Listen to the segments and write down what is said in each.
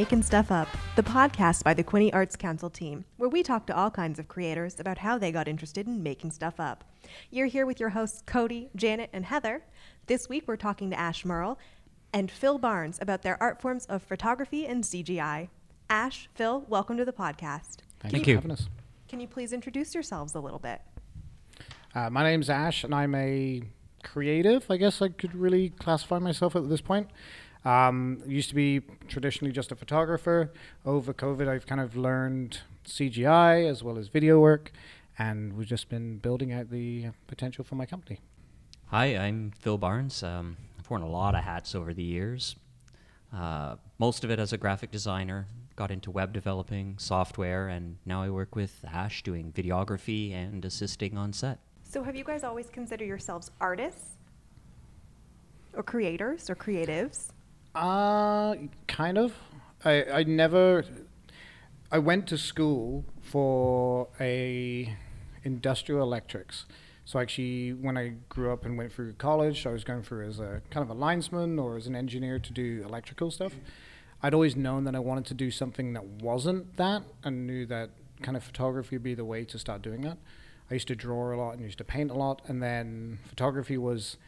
Making Stuff Up, the podcast by the Quinte Arts Council team, where we talk to all kinds of creators about how they got interested in making stuff up. You're here with your hosts Kodie, Janet, and Heather. This week we're talking to Ash Murrell and Phil Barnes about their art forms of photography and CGI. Ash, Phil, welcome to the podcast. Thank, Thank you you. us. Can you please introduce yourselves a little bit? Uh, my name's Ash, and I'm a creative. I guess I could really classify myself at this point. Um, used to be traditionally just a photographer. Over COVID, I've kind of learned CGI as well as video work, and we've just been building out the potential for my company. Hi, I'm Phil Barnes. Um, I've worn a lot of hats over the years. Uh, most of it as a graphic designer. Got into web developing, software, and now I work with Ash doing videography and assisting on set. So, have you guys always considered yourselves artists? Or creators or creatives? Uh, kind of. I I never. I went to school for a industrial electrics. So actually, when I grew up and went through college, I was going through as a kind of a linesman or as an engineer to do electrical stuff. I'd always known that I wanted to do something that wasn't that, and knew that kind of photography would be the way to start doing that. I used to draw a lot and used to paint a lot, and then photography was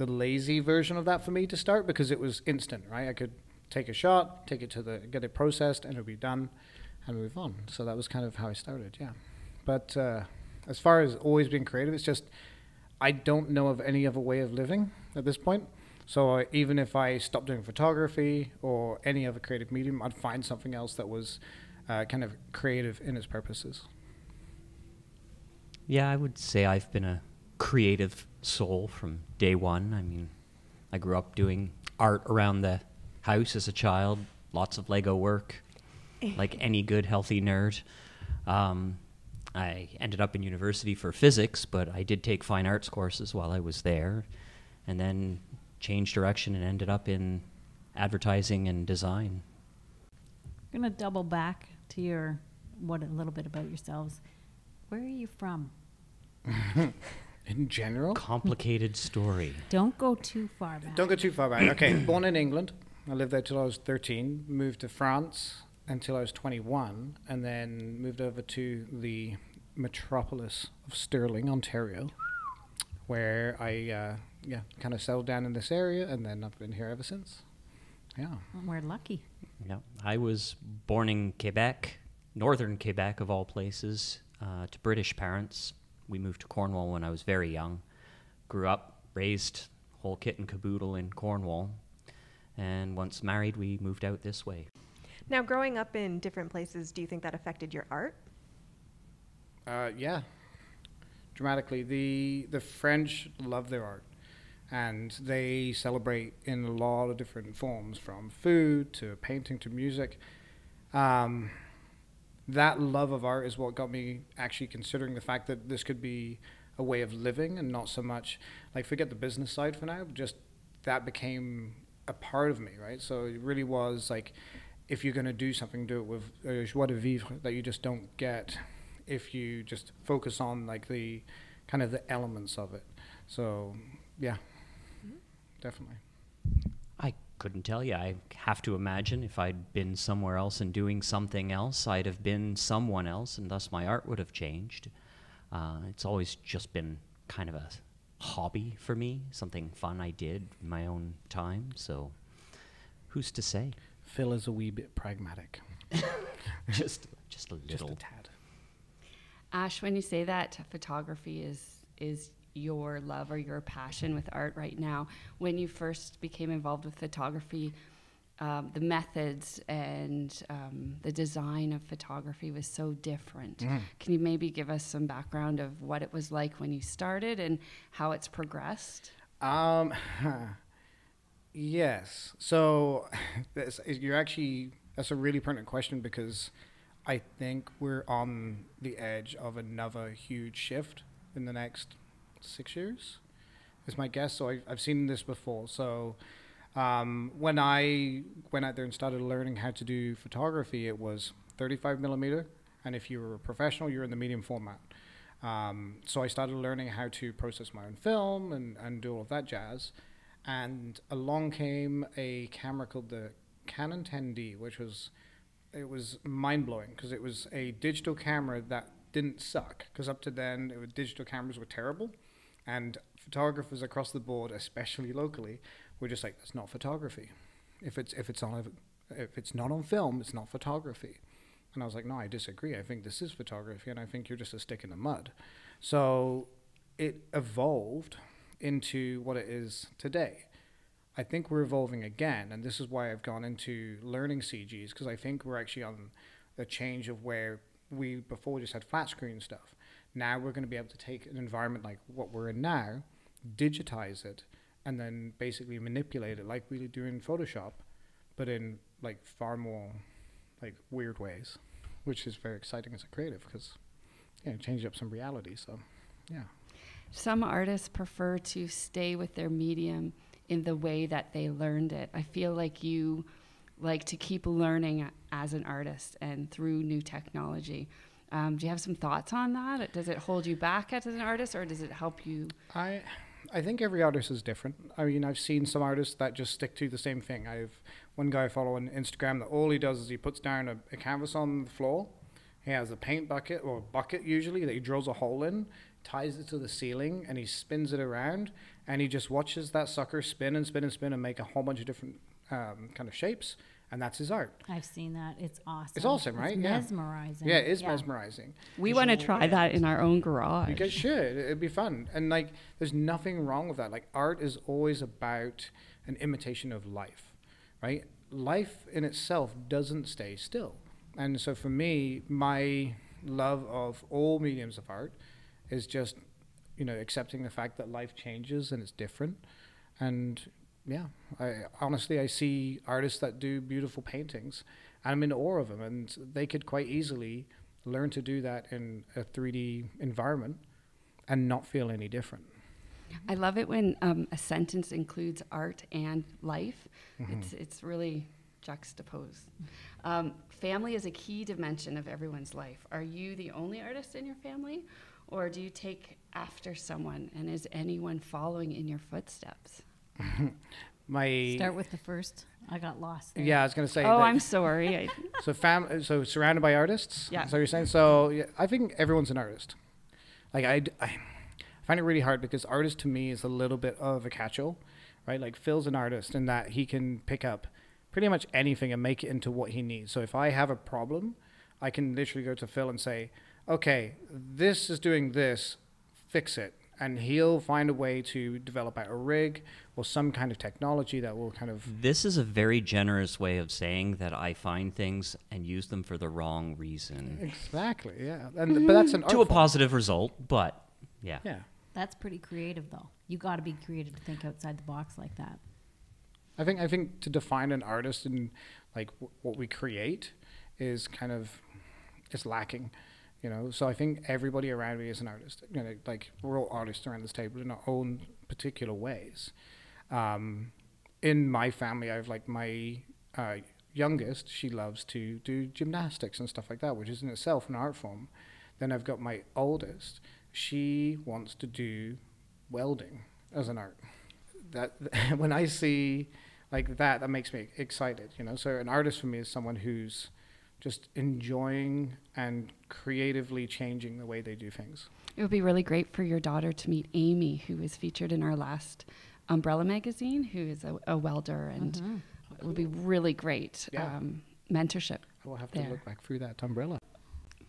the lazy version of that for me to start because it was instant, right? I could take a shot, take it to the, get it processed, and it would be done, and move on. So that was kind of how I started, yeah. But uh, as far as always being creative, it's just I don't know of any other way of living at this point. So even if I stopped doing photography or any other creative medium, I'd find something else that was uh, kind of creative in its purposes. Yeah, I would say I've been a creative soul from day one. I mean, I grew up doing art around the house as a child, lots of Lego work, like any good, healthy nerd. Um, I ended up in university for physics, but I did take fine arts courses while I was there, and then changed direction and ended up in advertising and design. I'm gonna double back to your what a little bit about yourselves. Where are you from? In general, Complicated story. Don't go too far back. Don't go too far back. Okay, born in England. I lived there till I was 13. Moved to France until I was 21, and then moved over to the metropolis of Stirling, Ontario, where I uh, yeah kind of settled down in this area, and then I've been here ever since. Yeah. Well, we're lucky. Yeah, I was born in Quebec, northern Quebec of all places, uh, to British parents. We moved to Cornwall when I was very young. Grew up, raised whole kit and caboodle in Cornwall, and once married, we moved out this way. Now, growing up in different places, do you think that affected your art? Uh, yeah, dramatically. The the French love their art, and they celebrate in a lot of different forms, from food to painting to music. Um, that love of art is what got me actually considering the fact that this could be a way of living, and not so much like forget the business side for now. Just that became a part of me, right? So it really was like, if you're going to do something, do it with uh, joie de vivre that you just don't get if you just focus on like the kind of the elements of it. So yeah, definitely. I couldn't tell you. I have to imagine if I'd been somewhere else and doing something else, I'd have been someone else, and thus my art would have changed. Uh, it's always just been kind of a hobby for me, something fun I did in my own time. So, who's to say? Phil is a wee bit pragmatic, just, just a little. just little. a tad. Ash, when you say that photography is is your love or your passion with art right now, when you first became involved with photography, um, the methods and um, the design of photography was so different. Can you maybe give us some background of what it was like when you started and how it's progressed? Um, yes. So this, you're actually that's a really pertinent question because I think we're on the edge of another huge shift in the next six years. Is my guess. So I've, I've seen this before. So um, when I went out there and started learning how to do photography, it was 35 millimeter, and if you were a professional, you're in the medium format. Um, so I started learning how to process my own film and, and do all of that jazz. And along came a camera called the Canon 10D, which was it was mind blowing because it was a digital camera that didn't suck. Because up to then, was, digital cameras were terrible, and photographers across the board, especially locally, were just like, "That's not photography. If it's if it's on if it's not on film, it's not photography." And I was like, "No, I disagree. I think this is photography, and I think you're just a stick in the mud." So it evolved into what it is today. I think we're evolving again, and this is why I've gone into learning CGs because I think we're actually on a change of where we before just had flat screen stuff. Now we're going to be able to take an environment like what we're in now, digitize it, and then basically manipulate it like we do in Photoshop, but in like far more like weird ways, which is very exciting as a creative because yeah, it changes up some reality. So yeah. Some artists prefer to stay with their medium in the way that they learned it. I feel like you like to keep learning as an artist and through new technology. Um, do you have some thoughts on that? Does it hold you back as an artist, or does it help you? I, I think every artist is different. I mean, I've seen some artists that just stick to the same thing. I've one guy I follow on Instagram that all he does is he puts down a, a canvas on the floor. He has a paint bucket or a bucket usually that he drills a hole in, ties it to the ceiling, and he spins it around, and he just watches that sucker spin and spin and spin and make a whole bunch of different um, kind of shapes, and that's his art. I've seen that. It's awesome. It's awesome, right? It's Yeah. mesmerizing. Yeah, it is mesmerizing. We want to try that in our own garage. You guys should. It'd be fun. And like, there's nothing wrong with that. Like, art is always about an imitation of life, right? Life in itself doesn't stay still. And so for me, my love of all mediums of art is just, you know, accepting the fact that life changes and it's different. And yeah, I honestly I see artists that do beautiful paintings, and I'm in awe of them, and they could quite easily learn to do that in a 3D environment and not feel any different. I love it when um, a sentence includes art and life. It's it's really juxtaposed. Um, family is a key dimension of everyone's life. Are you the only artist in your family, or do you take after someone? And is anyone following in your footsteps? My Start with the first. I got lost. There. yeah, I was gonna say. oh, that- I'm sorry. I, so fam, so surrounded by artists. Yeah. So you're saying so? Yeah, I think everyone's an artist. Like I, I find it really hard because artist to me is a little bit of a catch-all, right? Like Phil's an artist in that he can pick up pretty much anything and make it into what he needs. So if I have a problem, I can literally go to Phil and say, "Okay, this is doing this, fix it." And he'll find a way to develop out a rig or some kind of technology that will kind of This is a very generous way of saying that I find things and use them for the wrong reason. exactly, yeah. And but that's an To a positive result, but yeah. Yeah. That's pretty creative, though. You got to be creative to think outside the box like that. I think I think to define an artist and like w- what we create is kind of is lacking, you know. So I think everybody around me is an artist. You know, like we're all artists around this table in our own particular ways. Um, in my family, I have like my uh, youngest. She loves to do gymnastics and stuff like that, which is in itself an art form. Then I've got my oldest. She wants to do welding as an art that when I see like that, that makes me excited. You know, so an artist for me is someone who's just enjoying and creatively changing the way they do things. it would be really great for your daughter to meet Amy, who was featured in our last Umbrella magazine, who is a, a welder, and it would be really great Yeah. um, mentorship. I will have to There. look back through that umbrella.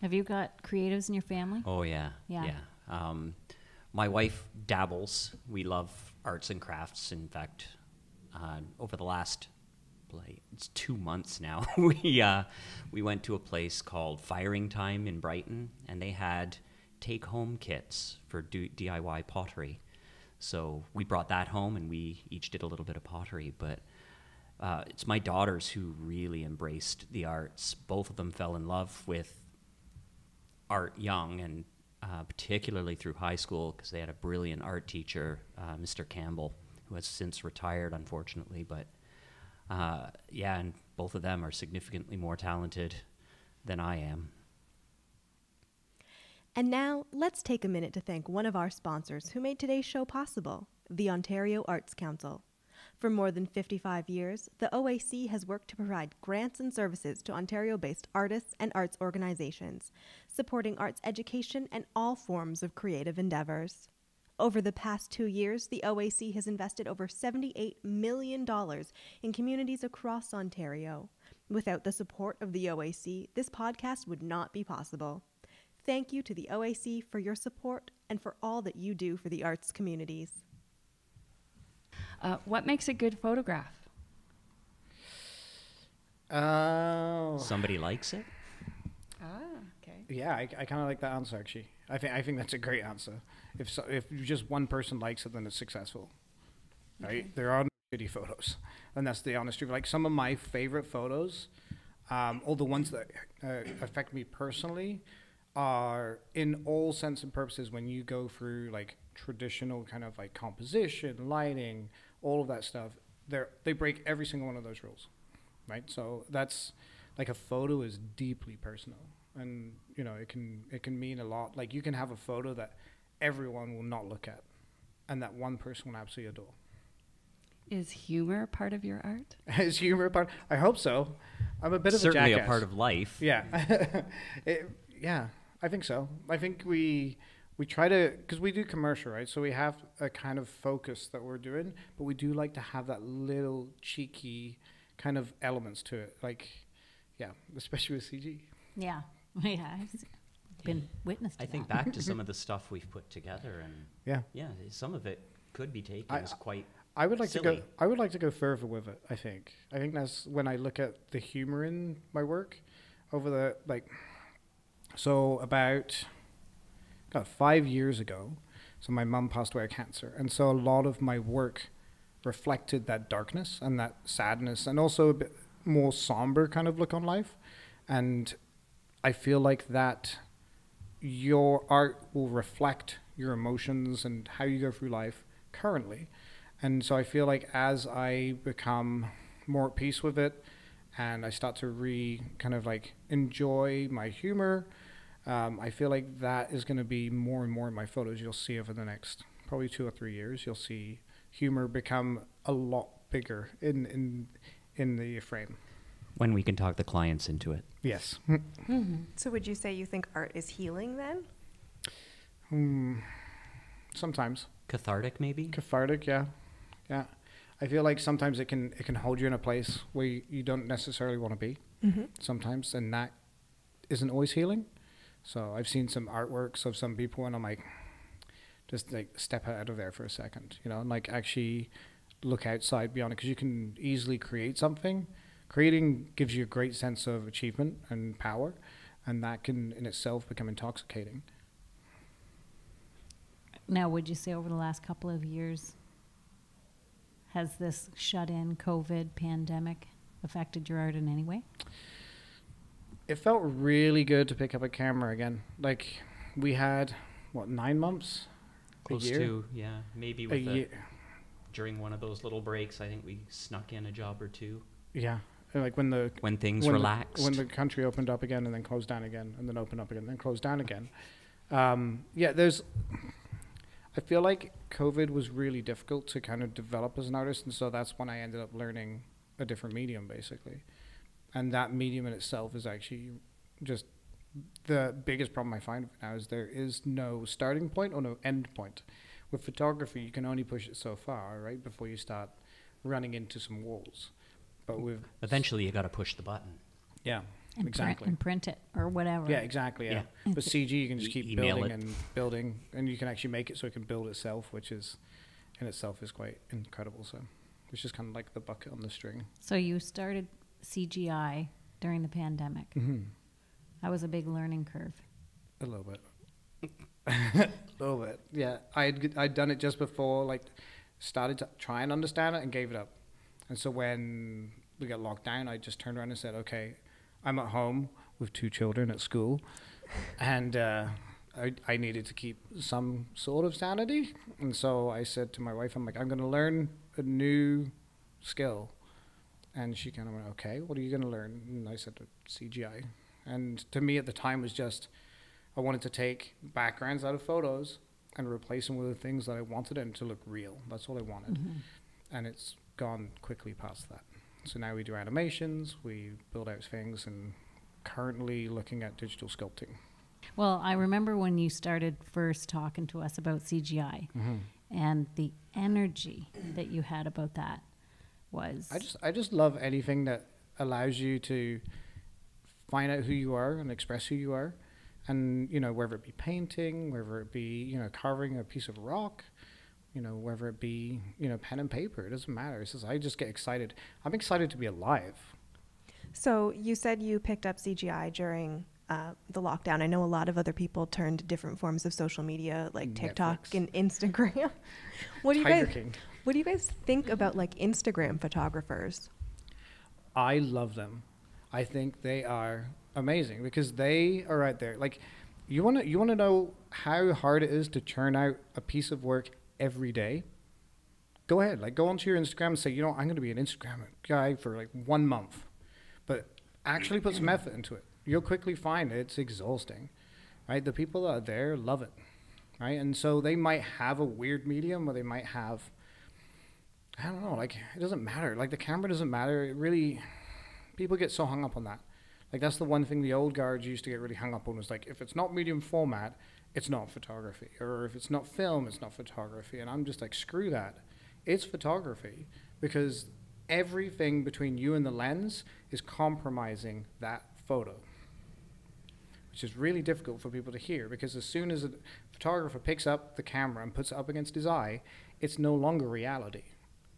Have you got creatives in your family? Oh yeah. Yeah. Yeah. Um, my wife dabbles. We love arts and crafts. In fact, uh, over the last like, it's two months now, we uh, we went to a place called Firing Time in Brighton, and they had take home kits for DIY pottery. So we brought that home, and we each did a little bit of pottery, but. Uh, it's my daughters who really embraced the arts. Both of them fell in love with art young and uh, particularly through high school because they had a brilliant art teacher, uh, Mr. Campbell, who has since retired, unfortunately. But uh, yeah, and both of them are significantly more talented than I am. And now, let's take a minute to thank one of our sponsors who made today's show possible the Ontario Arts Council. For more than 55 years, the OAC has worked to provide grants and services to Ontario based artists and arts organizations, supporting arts education and all forms of creative endeavors. Over the past two years, the OAC has invested over $78 million in communities across Ontario. Without the support of the OAC, this podcast would not be possible. Thank you to the OAC for your support and for all that you do for the arts communities. Uh, what makes a good photograph? Oh, Somebody likes it. Ah, okay. Yeah, I, I kind of like that answer actually. I think I think that's a great answer. If so, if just one person likes it, then it's successful. Right? There are no shitty photos, and that's the honest truth. Like some of my favorite photos, um, all the ones that uh, affect me personally, are in all sense and purposes when you go through like traditional kind of like composition, lighting, all of that stuff. They they break every single one of those rules, right? So that's like a photo is deeply personal, and you know it can it can mean a lot. Like you can have a photo that everyone will not look at, and that one person will absolutely adore. Is humor part of your art? Is humor part? I hope so. I'm a bit of a Certainly a a part of life. Yeah, it, yeah, I think so. I think we we try to because we do commercial, right? So we have a kind of focus that we're doing, but we do like to have that little cheeky kind of elements to it, like yeah, especially with CG. Yeah. Yeah. I've s- been witness to I think that. back to some of the stuff we've put together, and Yeah, yeah, some of it could be taken I- as quite. I would like to go. Silly. I would like to go further with it. I think. I think that's when I look at the humor in my work over the like. So about, God, five years ago, so my mum passed away of cancer, and so a lot of my work reflected that darkness and that sadness, and also a bit more somber kind of look on life, and I feel like that your art will reflect your emotions and how you go through life currently. And so I feel like as I become more at peace with it and I start to re kind of like enjoy my humor, um, I feel like that is going to be more and more in my photos. You'll see over the next probably two or three years, you'll see humor become a lot bigger in, in, in the frame. When we can talk the clients into it. Yes. So, would you say you think art is healing then? Hmm. Sometimes. Cathartic, maybe? cathartic yeah yeah i feel like sometimes it can it can hold you in a place where you, you don't necessarily want to be Mm-hmm. sometimes and that isn't always healing so i've seen some artworks of some people and i'm like just like step out of there for a second you know and like actually look outside beyond it because you can easily create something creating gives you a great sense of achievement and power and that can in itself become intoxicating Now, would you say over the last couple of years, has this shut in COVID pandemic affected your art in any way? it felt really good to pick up a camera again. Like we had what nine months, Close a year, to, yeah. Maybe a with the, year. during one of those little breaks, I think we snuck in a job or two Yeah, And, like when the when things when the- relaxed. when the country opened up again and then closed down again and then opened up again and then closed down again. Um, yeah, there's. I feel like COVID was really difficult to kind of develop as an artist, and so that's when I ended up learning a different medium, basically. And that medium in itself is actually just the biggest problem I find now is there is no starting point or no end point. With photography, you can only push it so far, right, before you start running into some walls. But with Eventually, you got to push the button. yeah, And exactly. Print, and print it or whatever. Yeah, exactly. Yeah. Yeah. But CG, you can just E- keep email building it. and building, and you can actually make it so it can build itself, which is in itself is quite incredible. So it's just kind of like the bucket on the string. So you started CGI during the pandemic. Mm-hmm. That was a big learning curve. A little bit. a little bit. Yeah, I'd I'd done it just before, like started to try and understand it and gave it up. And so when we got locked down, I just turned around and said, "Okay, I'm at home with two children at school, and uh, I I needed to keep some sort of sanity." And so I said to my wife, "I'm like, I'm going to learn a new skill." And she kind of went, "Okay, what are you going to learn?" And I said, "CGI." And to me at the time was just I wanted to take backgrounds out of photos and replace them with the things that I wanted them to look real. That's all I wanted. And it's gone quickly past that. So now we do animations, we build out things, and currently looking at digital sculpting. Well, I remember when you started first talking to us about CGI Mm-hmm. and the energy that you had about that was I just I just love anything that allows you to find out who you are and express who you are, and you know whether it be painting, whether it be you know carving a piece of rock, you know whether it be you know pen and paper. It doesn't matter. It's just I just get excited. I'm excited to be alive. So you said you picked up CGI during uh, the lockdown. I know a lot of other people turned to different forms of social media like TikTok Netflix. and Instagram. what do you Tiger guys King. What do you guys think about like Instagram photographers? I love them. I think they are amazing because they are out there. Like, you want to you want to know how hard it is to churn out a piece of work every day. Go ahead, like go onto your Instagram and say, you know, I'm going to be an Instagram guy for like one month, but actually put some effort into it. You'll quickly find it's exhausting, right? The people that are there love it, right? And so they might have a weird medium, or they might have I don't know. Like it doesn't matter. Like the camera doesn't matter. It really, people get so hung up on that. Like that's the one thing the old guards used to get really hung up on was like if it's not medium format, it's not photography, or if it's not film, it's not photography. And I'm just like screw that. It's photography because everything between you and the lens is compromising that photo. Which is really difficult for people to hear because as soon as a photographer picks up the camera and puts it up against his eye, it's no longer reality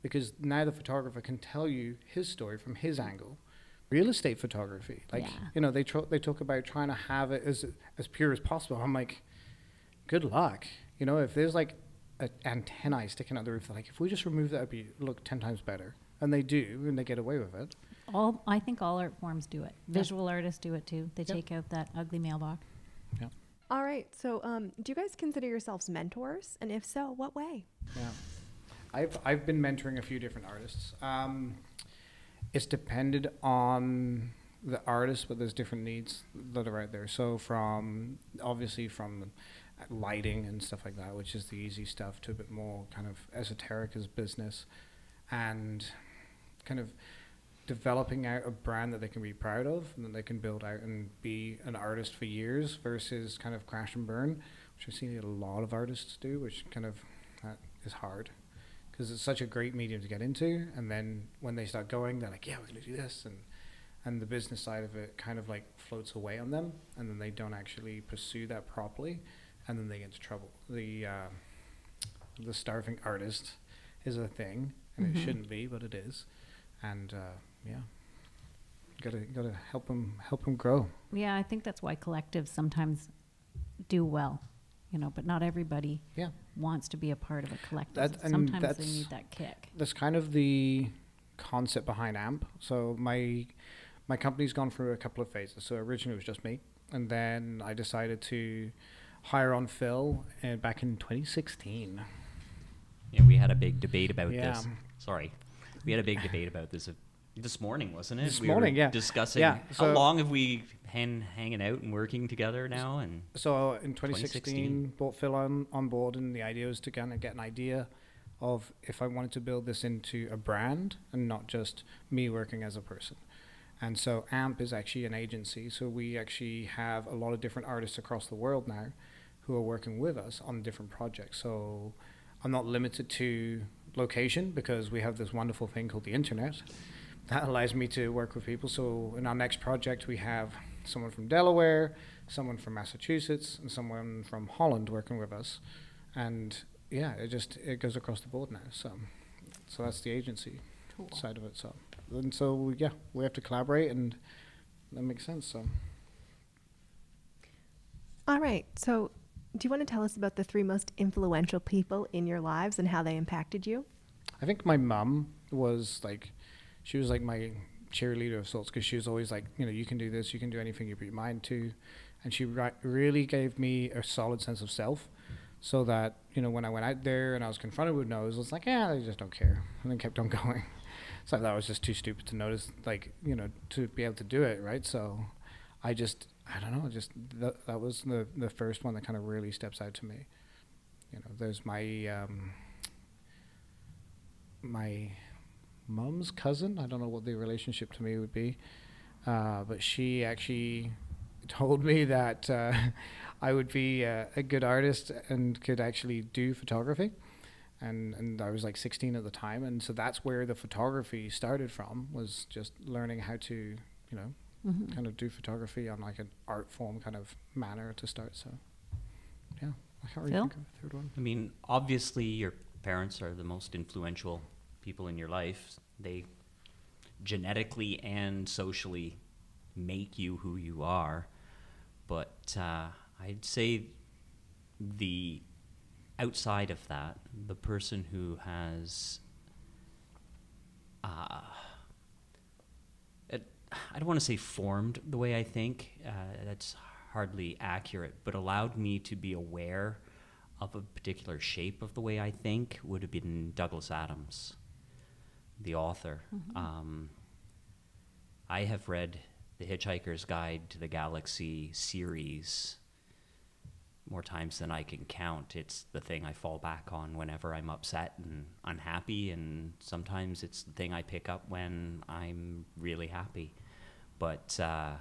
because now the photographer can tell you his story from his angle. Real estate photography, like Yeah. you know, they tro- they talk about trying to have it as as pure as possible. I'm like, good luck. You know, if there's like an antennae sticking out the roof, like if we just remove that, it'd be look ten times better, and they do, and they get away with it. all I think all art forms do it. Yeah. Visual artists do it too. They Yep. take out that ugly mailbox. Yeah. All right. So, um, do you guys consider yourselves mentors? And if so, what way? Yeah, I've I've been mentoring a few different artists. Um, it's depended on the artist, but there's different needs that are out there. So from obviously from lighting and stuff like that, which is the easy stuff, to a bit more kind of esoteric as business, and kind of developing out a brand that they can be proud of and that they can build out and be an artist for years versus kind of crash and burn, which I've seen a lot of artists do, which kind of that is hard because it's such a great medium to get into. And then when they start going, they're like, yeah, we're going to do this. And, and the business side of it kind of like floats away on them. And then they don't actually pursue that properly. And then they get into trouble. The, uh, the starving artist is a thing, and Mhm. it shouldn't be, but it is. And uh, yeah, gotta gotta help them help them grow. Yeah, I think that's why collectives sometimes do well, you know, but not everybody Yeah. wants to be a part of a collective. That- sometimes they need that kick. that's kind of the concept behind AMP. So my my company's gone through a couple of phases. So originally it was just me, and then I decided to hire on Phil uh, back in 2016. Yeah, we had a big debate about Yeah. this. Sorry, we had a big debate about this uh, this morning, wasn't it? This we morning, yeah. Discussing Yeah, how long have we been hanging out and working together now, and So in 2016, 2016. brought Phil on, on board, and the idea was to kind of get an idea of if I wanted to build this into a brand and not just me working as a person. And so AMP is actually an agency. So we actually have a lot of different artists across the world now who are working with us on different projects. So I'm not limited to location because we have this wonderful thing called the internet that allows me to work with people. So in our next project, we have someone from Delaware, someone from Massachusetts, and someone from Holland working with us. And yeah, it just it goes across the board now. So so that's the agency side of it. So and so yeah, we have to collaborate, and that makes sense. So All right. So, do you want to tell us about the three most influential people in your lives and how they impacted you? I think my mom was like, she was like my cheerleader of sorts because she was always like, you know, you can do this, you can do anything you put your mind to, and she ri- really gave me a solid sense of self, so that you know when I went out there and I was confronted with no's, I was like, yeah, they just don't care, and then kept on going. So that was just too stupid to notice, like you know, to be able to do it, right? So I just, I don't know, just th- that was the the first one that kind of really steps out to me. You know, there's my um, my mum's cousin. I don't know what the relationship to me would be, uh, but she actually told me that uh, I would be uh, a good artist and could actually do photography. And, and I was like 16 at the time, and so that's where the photography started from. Was just learning how to, you know, Mhm. kind of do photography on like an art form kind of manner to start. So, yeah, I can't really Phil? think of a third one. I mean, obviously, your parents are the most influential people in your life. They genetically and socially make you who you are. But uh, I'd say the outside of that, the person who has. Uh, it, I don't want to say formed the way I think. Uh, that's hardly accurate, but allowed me to be aware of a particular shape of the way I think would have been Douglas Adams, the author. Um, I have read the Hitchhiker's Guide to the Galaxy series more times than I can count. It's the thing I fall back on whenever I'm upset and unhappy, and sometimes it's the thing I pick up when I'm really happy. But uh,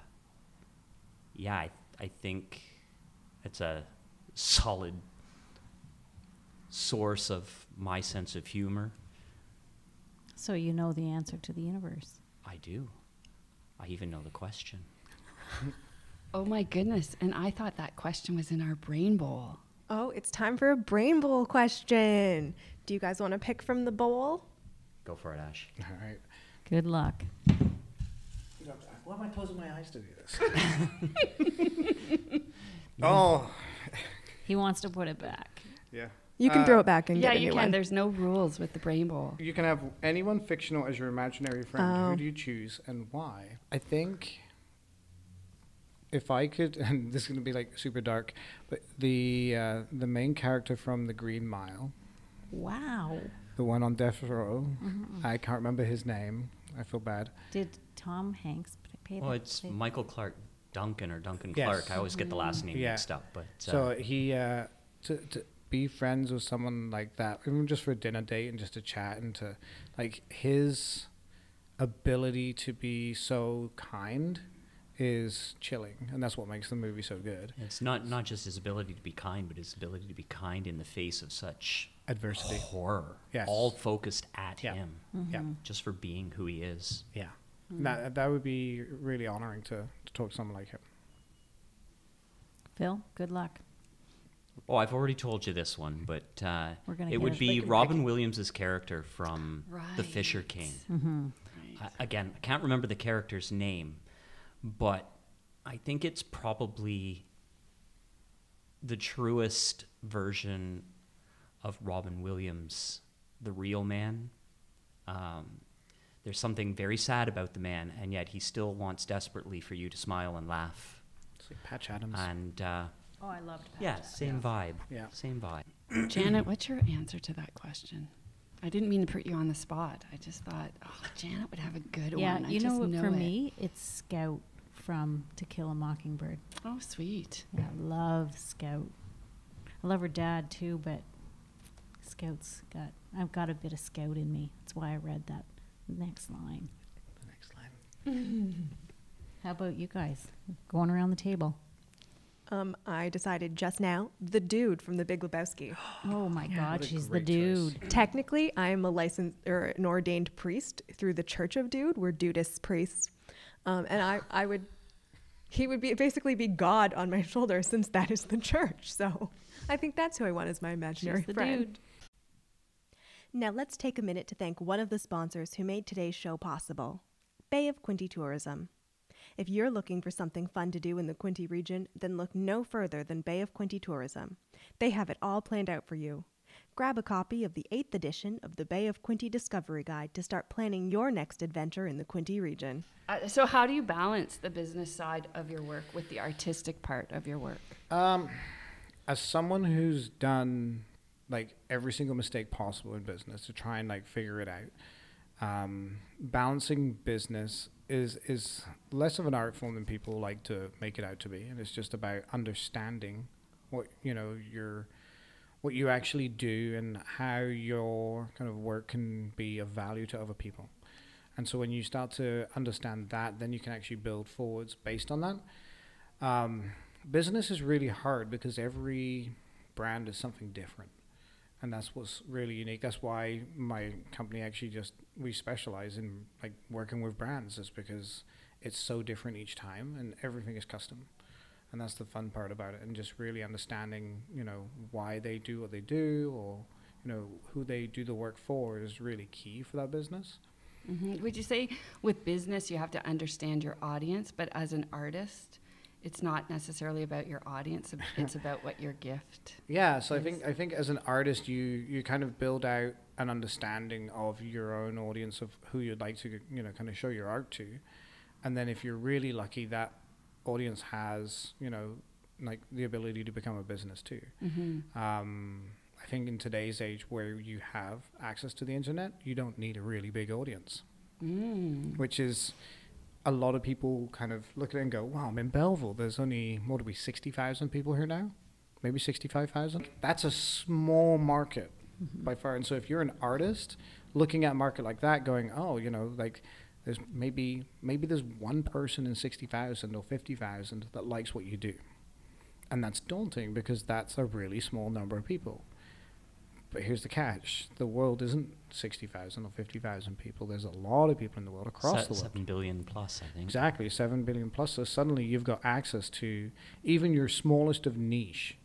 yeah, I, I think it's a solid source of my sense of humor. So you know the answer to the universe. I do. I even know the question. Oh my goodness! And I thought that question was in our brain bowl. Oh, it's time for a brain bowl question. Do you guys want to pick from the bowl? Go for it, Ash. All right. Good luck. Why am I closing my eyes to do this? oh, He wants to put it back. yeah. You can Uh, throw it back and yeah, get a you new can. one. There's no rules with the brain bowl. You can have anyone fictional as your imaginary friend. Oh. Who do you choose and why? I think if I could, and this is going to be like super dark, but the uh, the main character from The Green Mile, Wow. the one on death row, I can't remember his name. I feel bad. Did Tom Hanks p- pay Well, the- it's pay- Michael Clarke Duncan or Duncan Yes. Clarke. I always get the last name Yeah. mixed up. But uh, So he uh, to to be friends with someone like that, even just for a dinner date and just to chat and to like his ability to be so kind is chilling, and that's what makes the movie so good. it's not not just his ability to be kind, but his ability to be kind in the face of such Adversity. horror, Yes. all focused at Yeah. him, Yeah, just for being who he is. yeah. That that would be really honoring to, to talk to someone like him. Phil, good luck. Oh, I've already told you this one, but uh, We're gonna it would be They can Robin Williams' character from The Fisher King. Mm-hmm. I, again, I can't remember the character's name, but I think it's probably the truest version of Robin Williams, the real man. Um, there's something very sad about the man, and yet he still wants desperately for you to smile and laugh. It's like Patch Adams. And uh, Oh, I loved Patch yeah, same vibe. Yeah. Same vibe. Janet, what's your answer to that question? I didn't mean to put you on the spot. I just thought, oh, Janet would have a good Yeah, one. I you just know, what, for it. me, it's Scout from To Kill a Mockingbird. Oh, sweet. Yeah, I love Scout. I love her dad too, but Scout's got I've got a bit of Scout in me. That's why I read that next line. the next line. How about you guys? Going around the table. Um, I decided just now the dude from The Big Lebowski. Oh my God, What she's the great choice. dude. Technically, I am a licensed or an ordained priest through the Church of Dude. We're Dudeists priests, um, and I, I would, he would be basically be God on my shoulder since that is the church. So, I think that's who I want as my imaginary She's the friend. dude. Now let's take a minute to thank one of the sponsors who made today's show possible, Bay of Quinte Tourism. If you're looking for something fun to do in the Quinte region, then look no further than Bay of Quinte Tourism. They have it all planned out for you. Grab a copy of the 8th edition of the Bay of Quinte Discovery Guide to start planning your next adventure in the Quinte region. Uh, so, how do you balance the business side of your work with the artistic part of your work? Um, as someone who's done like every single mistake possible in business to try and like figure it out, um, balancing business is is less of an art form than people like to make it out to be, and it's just about understanding what you know your what you actually do and how your kind of work can be of value to other people. And so when you start to understand that, then you can actually build forwards based on that. Um, business is really hard because every brand is something different. And that's what's really unique. That's why my company actually just we specialize in like working with brands is because it's so different each time and everything is custom. And that's the fun part about it and just really understanding, you know, why they do what they do or you know who they do the work for is really key for that business. Mm-hmm. Would you say with business you have to understand your audience, but as an artist, it's not necessarily about your audience; it's about what your gift. Yeah, so is. I think I think as an artist, you you kind of build out an understanding of your own audience of who you'd like to you know kind of show your art to, and then if you're really lucky, that audience has you know like the ability to become a business too. Mm-hmm. Um, I think in today's age where you have access to the internet, you don't need a really big audience, mm. which is a lot of people kind of look at it and go, wow, I'm in Belleville. There's only, what are we, 60,000 people here now? Maybe 65,000? That's a small market mm-hmm. by far. And so if you're an artist looking at a market like that, going, oh, you know, like there's maybe, maybe there's one person in 60,000 or 50,000 that likes what you do. And that's daunting because that's a really small number of people. But here's the catch: the world isn't sixty thousand or fifty thousand people. There's a lot of people in the world across Se- the world. Seven billion plus, I think. Exactly, seven billion plus. So suddenly you've got access to even your smallest of niche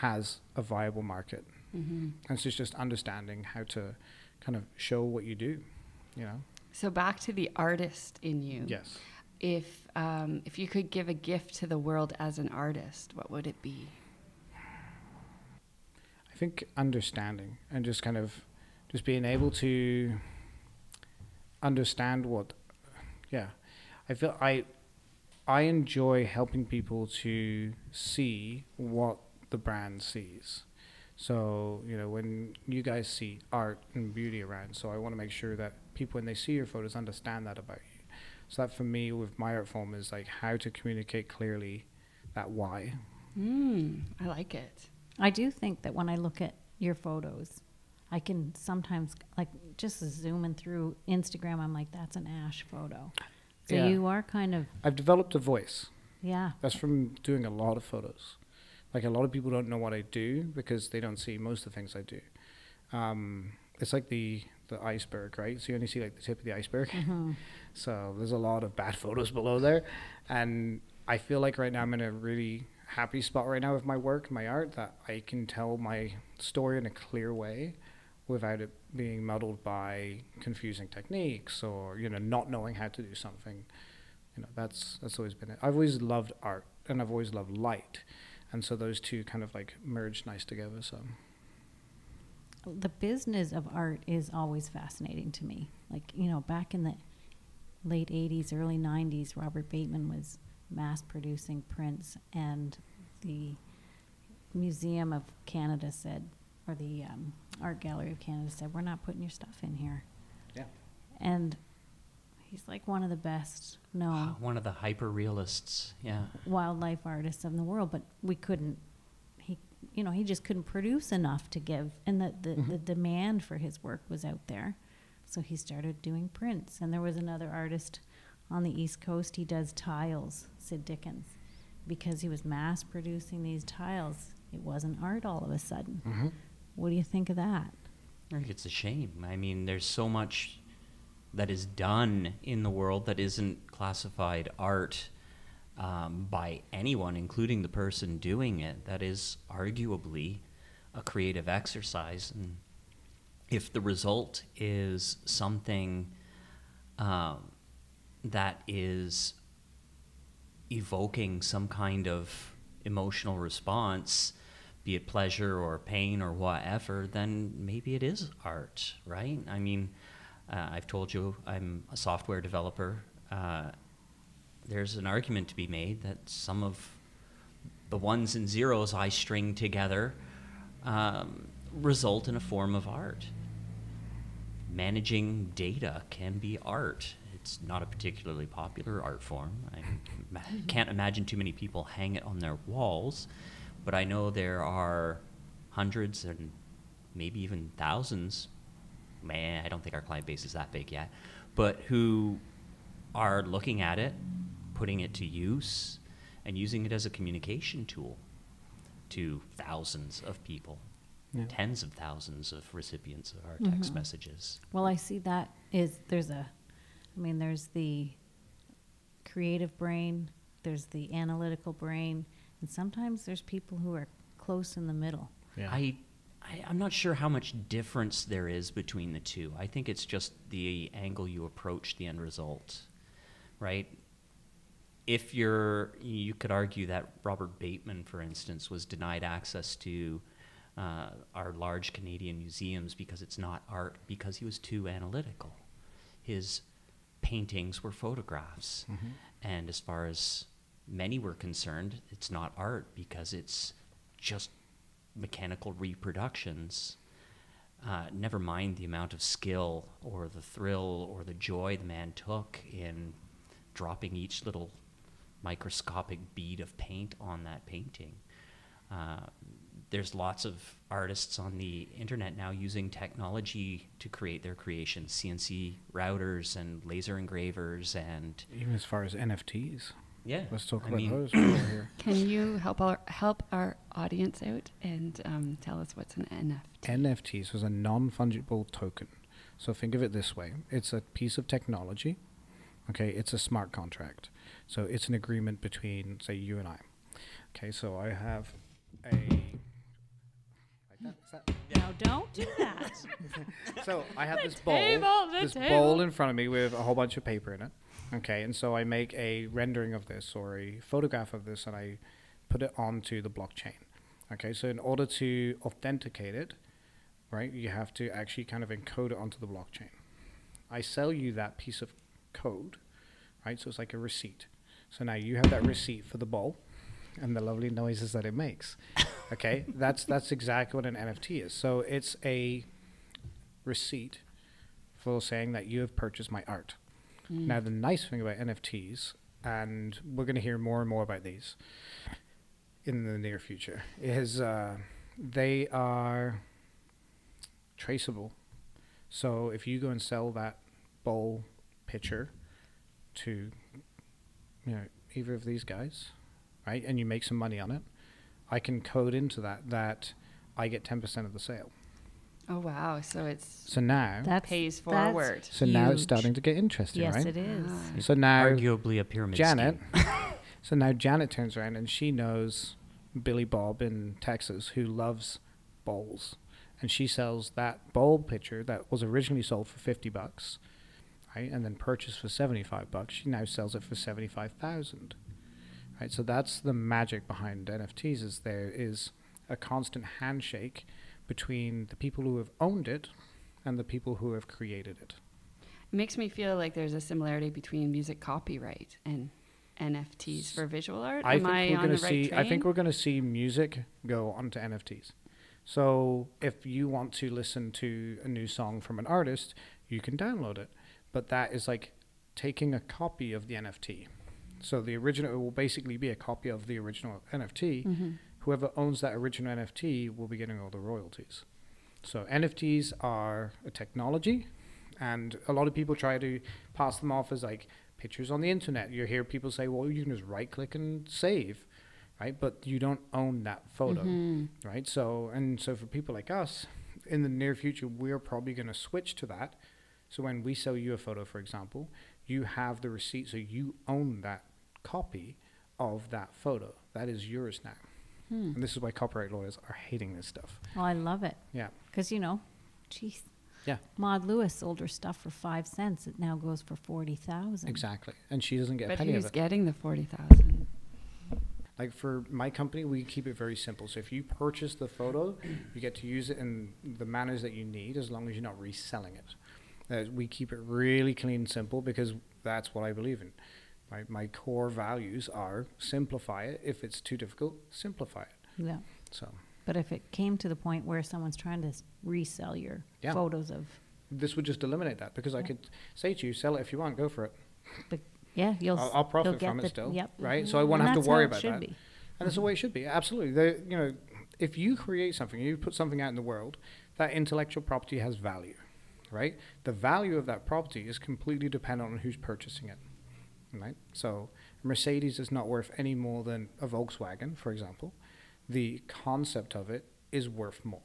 has a viable market. Mm-hmm. And so it's just understanding how to kind of show what you do, you know. So back to the artist in you. Yes. If um, if you could give a gift to the world as an artist, what would it be? Think understanding and just kind of just being able to understand what yeah. I feel i i enjoy helping people to see what the brand sees. So you know when you guys see art and beauty around so i want to make sure that people when they see your photos understand that about you. So that for me with my art form is like how to communicate clearly that why. Mm, i like it I do think that when I look at your photos, I can sometimes like just zooming through Instagram. I'm like, that's an Ash photo. So yeah. you are kind of. I've developed a voice. Yeah. That's from doing a lot of photos. Like a lot of people don't know what I do because they don't see most of the things I do. Um, it's like the the iceberg, right? So you only see like the tip of the iceberg. Mm-hmm. So there's a lot of bad photos below there, and I feel like right now I'm in a really happy spot right now with my work, my art, that I can tell my story in a clear way without it being muddled by confusing techniques or you know not knowing how to do something. You know that's that's always been it. I've always loved art and I've always loved light, and so those two kind of like merged nice together. So the business of art is always fascinating to me. Like you know, back in the late '80s, early '90s, Robert Bateman was mass producing prints, and the Museum of Canada said, or the um, Art Gallery of Canada said, we're not putting your stuff in here. Yeah. And he's like one of the best known. one of the hyper realists, yeah. Wildlife artists in the world, but we couldn't. He, you know, he just couldn't produce enough to give, and the the, mm-hmm. the demand for his work was out there, so he started doing prints. And there was another artist on the East Coast. He does tiles, Sid Dickens, because he was mass producing these tiles. It wasn't art all of a sudden. Mm-hmm. What do you think of that? I think it's a shame. I mean, there's so much that is done in the world that isn't classified art um, by anyone, including the person doing it, that is arguably a creative exercise. And if the result is something um, that is evoking some kind of emotional response, be it pleasure or pain or whatever, then maybe it is art, right? I mean, uh, I've told you I'm a software developer. Uh, there's an argument to be made that some of the ones and zeros I string together um, result in a form of art. Managing data can be art it's not a particularly popular art form. I can't imagine too many people hang it on their walls, but I know there are hundreds and maybe even thousands. Man, I don't think our client base is that big yet, but who are looking at it, putting it to use, and using it as a communication tool to thousands of people, Yeah. tens of thousands of recipients of our text Mhm. messages. Well, I see that is there's a, I mean, there's the creative brain, there's the analytical brain, and sometimes there's people who are close in the middle. Yeah. I, I, I'm not sure how much difference there is between the two. I think it's just the angle you approach the end result, right? If you're, you could argue that Robert Bateman, for instance, was denied access to uh, our large Canadian museums because it's not art because he was too analytical. His paintings were photographs. Mhm. And as far as many were concerned, it's not art because it's just mechanical reproductions. Uh, never mind the amount of skill or the thrill or the joy the man took in dropping each little microscopic bead of paint on that painting. Uh, there's lots of artists on the internet now using technology to create their creations CNC routers and laser engravers and Even as far as NFTs. yeah Let's talk I about mean, those while here. Can you help our help our audience out and um, tell us what's an NFT? NFTs was a non-fungible token. So think of it this way: it's a piece of technology. Okay, it's a smart contract. So it's an agreement between, say, you and I. Okay, so I have a. Like that, is that- Now, don't do that. so I have this table, bowl, the this table. bowl in front of me with a whole bunch of paper in it. Okay, and so I make a rendering of this or a photograph of this, and I put it onto the blockchain. Okay, so in order to authenticate it, right, you have to actually kind of encode it onto the blockchain. I sell you that piece of code, right? So it's like a receipt. So now you have that receipt for the bowl and the lovely noises that it makes. Okay, that's that's exactly what an NFT is. So it's a receipt for saying that you have purchased my art. Now the nice thing about NFTs, and we're going to hear more and more about these in the near future, is uh, they are traceable. So if you go and sell that bowl picture to you know either of these guys, right, and you make some money on it, I can code into that that I get ten percent of the sale. Oh wow! So it's So now, That's pays forward. so now it's starting to get interesting, Yes, right? Yes, it is. Ah. So now arguably a pyramid Janet. so now Janet turns around and she knows Billy Bob in Texas who loves bowls, and she sells that bowl picture that was originally sold for fifty bucks, right, and then purchased for seventy five bucks. She now sells it for seventy five thousand, right. So that's the magic behind NFTs is there is a constant handshake between the people who have owned it and the people who have created it. It makes me feel like there's a similarity between music copyright and NFTs for visual art. I Am think I we're on going the to right see. train? I think we're going to see music go onto NFTs. So if you want to listen to a new song from an artist, you can download it. But that is like taking a copy of the NFT. So the original it will basically be a copy of the original NFT. Mhm. Whoever owns that original NFT will be getting all the royalties. So NFTs are a technology, and a lot of people try to pass them off as like pictures on the internet. You hear people say, "Well, you can just right click and save," right? But you don't own that photo, Mhm. right? So and so for people like us, in the near future, we're probably going to switch to that. So when we sell you a photo, for example, you have the receipt, so you own that copy of that photo. That is yours now. Hmm. And this is why copyright lawyers are hating this stuff. Oh, I love it. Yeah. Because, you know, jeez. Yeah. Maud Lewis sold her stuff for five cents. It now goes for 40000 Exactly. And she doesn't get a But penny of it. getting the forty thousand? Like for my company, we keep it very simple. So if you purchase the photo, you get to use it in the manners that you need as long as you're not reselling it. Uh, we keep it really clean and simple because that's what I believe in. My, my core values are simplify it. If it's too difficult, simplify it. Yeah. So But if it came to the point where someone's trying to resell your Yeah. photos of, this would just eliminate that because I could say to you, sell it if you want, go for it. But yeah, you'll, I'll, I'll you'll profit get from the, it still, Yep. right? So I won't And have to worry about should that. Be. And that's the way it should be. Absolutely. They, you know, if you create something, you put something out in the world, that intellectual property has value, right? The value of that property is completely dependent on who's purchasing it, right? So Mercedes is not worth any more than a Volkswagen, for example. The concept of it is worth more.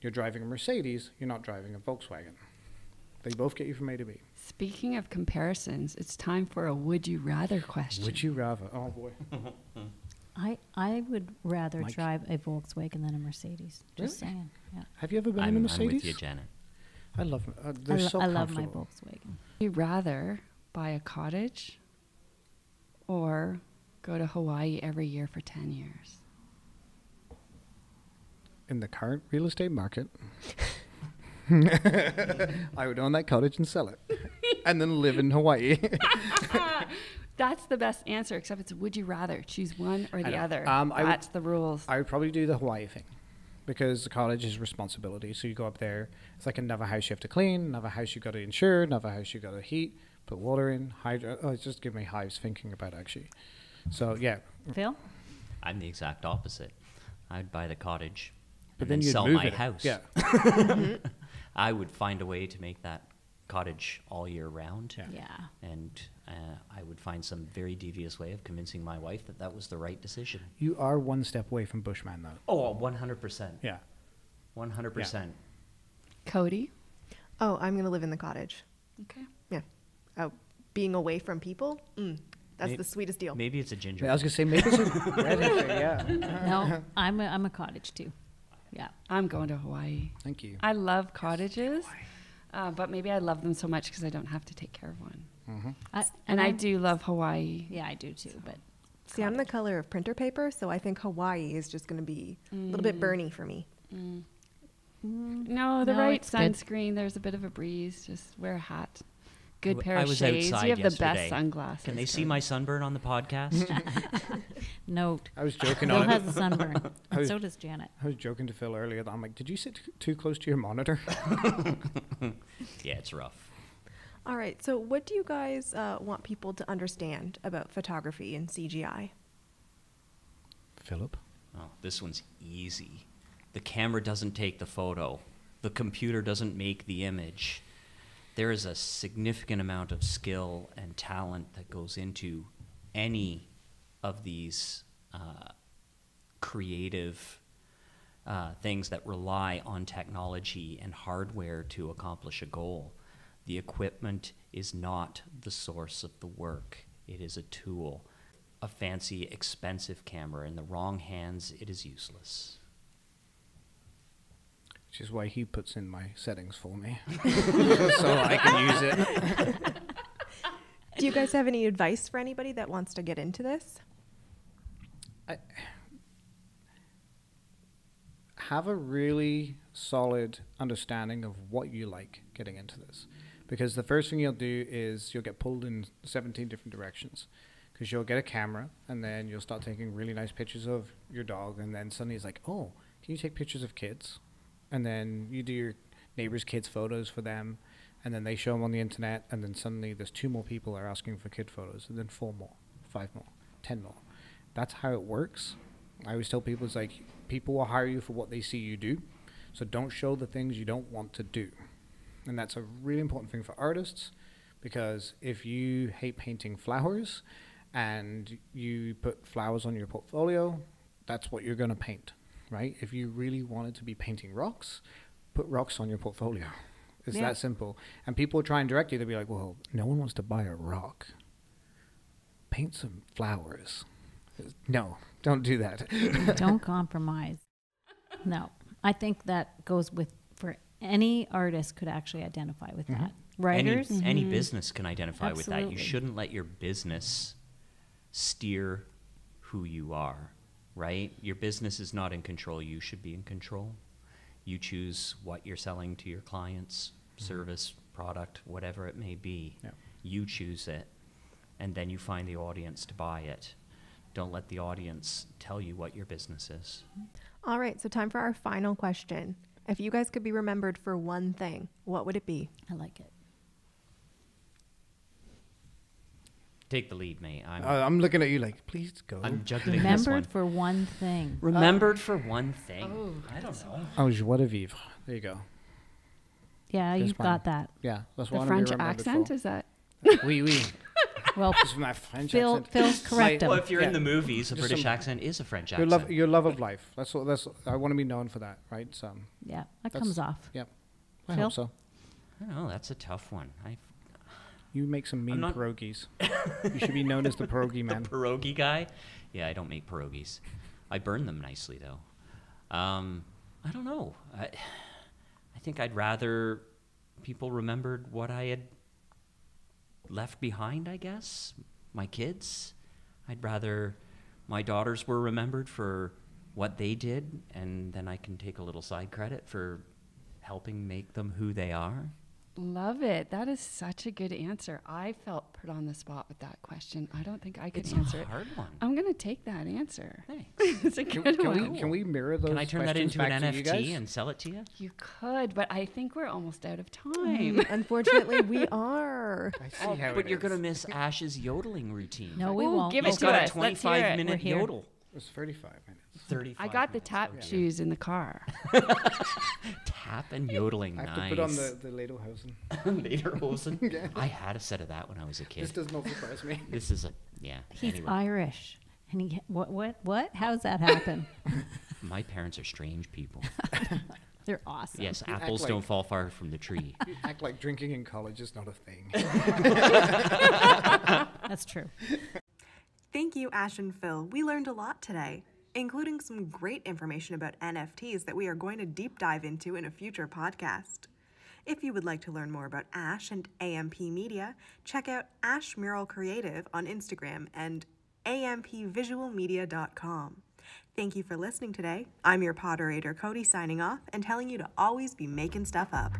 You're driving a Mercedes, you're not driving a Volkswagen. They both get you from A to B. Speaking of comparisons, it's time for a would you rather question. Would you rather? Oh boy. I I would rather Mike. drive a Volkswagen than a Mercedes. Just Really? saying. Yeah. Have you ever been I'm, in a I'm Mercedes? with you, Janet. I love. Uh, they're lo- so I love my. Volkswagen. Would you rather buy a cottage or go to Hawaii every year for 10 years? In the current real estate market, I would own that cottage and sell it, and then live in Hawaii. That's the best answer, except it's would you rather choose one or the other. Um, would- That's the rules. I would probably do the Hawaii thing because the cottage is responsibility. So you go up there. It's like another house you have to clean, another house you got to insure, another house you got to heat, put water in, hydro. Oh, it's just giving me hives thinking about it, actually. So yeah, Phil? I'm the exact opposite. I'd buy the cottage, but and then then you sell move my it. house. Yeah, I would find a way to make that cottage all year round. Yeah. Yeah. And uh, I would find some very devious way of convincing my wife that that was the right decision. you are one step away from Bushman, though. Oh, 100%. Yeah. 100%. Kodie? Oh, I'm going to live in the cottage. Okay. Yeah. Oh, being away from people? Mm, that's May- the sweetest deal. Maybe it's a ginger. I was gonna say maybe it's a redhead thing, Yeah. No, I'm a, I'm a cottage too. Yeah. I'm going to Hawaii. Thank you. I love cottages, uh, but maybe I love them so much because I don't have to take care of one. I, And, I I'm- do love Hawaii. Yeah, I do too. But See, I'm the color of printer paper, so I think Hawaii is just going to be a little bit burny for me. No, the No, right it's good. sunscreen. There's a bit of a breeze. Just wear a hat. Good pair I of was shades. outside You have the best sunglasses. Can they see my sunburn on the podcast? note. I was joking Phil on has it. a sunburn. And was- so does Janet. I was joking to Phil earlier. That I'm like, did you sit too close to your monitor? yeah, it's rough. All right, so what do you guys uh, want people to understand about photography and CGI? Philip. Oh, this one's easy. The camera doesn't take the photo. The computer doesn't make the image. There is a significant amount of skill and talent that goes into any of these uh, creative uh, things that rely on technology and hardware to accomplish a goal. The equipment is not the source of the work, it is a tool. A fancy, expensive camera in the wrong hands, it is useless. Which is why he puts in my settings for me, so I can use it. Do you guys have any advice for anybody that wants to get into this? Have a really solid understanding of what you like getting into this, because the first thing you'll do is you'll get pulled in 17 different directions. Because you'll get a camera, and then you'll start taking really nice pictures of your dog, and then suddenly it's like, oh, can you take pictures of kids? And then you do your neighbors' kids' photos for them, and then they show them on the internet, and then suddenly there's two more people are asking for kid photos, and then four more, five more, ten more. That's how it works. I always tell people it's like people will hire you for what they see you do, so don't show the things you don't want to do, and that's a really important thing for artists, because if you hate painting flowers, and you put flowers on your portfolio, that's what you're going to paint, right? If you really wanted to be painting rocks, put rocks on your portfolio. It's Yeah. that simple. And people try and direct you. They'll be like, well, no one wants to buy a rock. Paint some flowers. No, don't do that. Don't compromise. No, I think that goes with for any artist could actually identify with mm-hmm. that. Writers, Any, any business can identify with that. You shouldn't let your business steer who you are, right? Your business is not in control. You should be in control. You choose what you're selling to your clients, mm-hmm. service, product, whatever it may be. Yeah. You choose it, and then you find the audience to buy it. Don't let the audience tell you what your business is. Mm-hmm. All right, so time for our final question. If you guys could be remembered for one thing, what would it be? I like it. Take the lead, mate. I'm, Uh, I'm looking at you like, please go. I'm juggling this one. Remembered for one thing. Remembered for one thing. Oh, I don't know. Oh, joie de vivre. There you go. Yeah, Yes, you've ma'am. got that. Yeah, that's The what French accent For. is that? Oui, oui. Well, It's my French Phil, accent. Phil's correct Well, him. if you're in Yeah. the movies, a Just British some- accent is a French Your accent. love, your love of life. That's what. That's. I want to be known for that, right? So, Yeah, that That's- comes off. yep. I Phil? hope so. I don't know. That's a tough one. I, You make some mean not- pierogies. you should be known as the pierogi man. the pierogi guy. Yeah, I don't make pierogies. I burn them nicely though. Um, I don't know. I, I think I'd rather people remembered what I had left behind. I guess my kids. I'd rather my daughters were remembered for what they did, and then I can take a little side credit for helping make them who they are. Love it. That is such a good answer. I felt put on the spot with that question. I don't think I could It's answer a it. hard one. I'm gonna take that answer. Thanks. it's a Can, good can one. we, can we mirror those Can I turn that into an back to you guys? NFT and sell it to you? You could, but I think we're almost out of time. Mm, Unfortunately, we are. I see Oh, how but it you're is. gonna miss Ash's yodeling routine. No, we Ooh, won't. give it He's to got us. a Let's hear 25 it. We're minute here. Yodel. It's 35 minutes. 35 I got the minutes, tap okay. shoes in the car. Tap and yodeling. I have nice. to put on the, the Lederhosen. Lederhosen. I had a set of that when I was a kid. This does not surprise me. This is a yeah. He's anyway, Irish. And he, what, what, what? How's that happen? my parents are strange people. They're awesome. yes, You apples like- don't fall far from the tree. You act like drinking in college is not a thing. That's true. Thank you, Ash and Phil. We learned a lot today, including some great information about NFTs that we are going to deep dive into in a future podcast. If you would like to learn more about Ash and AMP Media, check out Ash Murrell Creative on Instagram and ampvisualmedia.com. Thank you for listening today. I'm your Potterator Kodie signing off and telling you to always be making stuff up.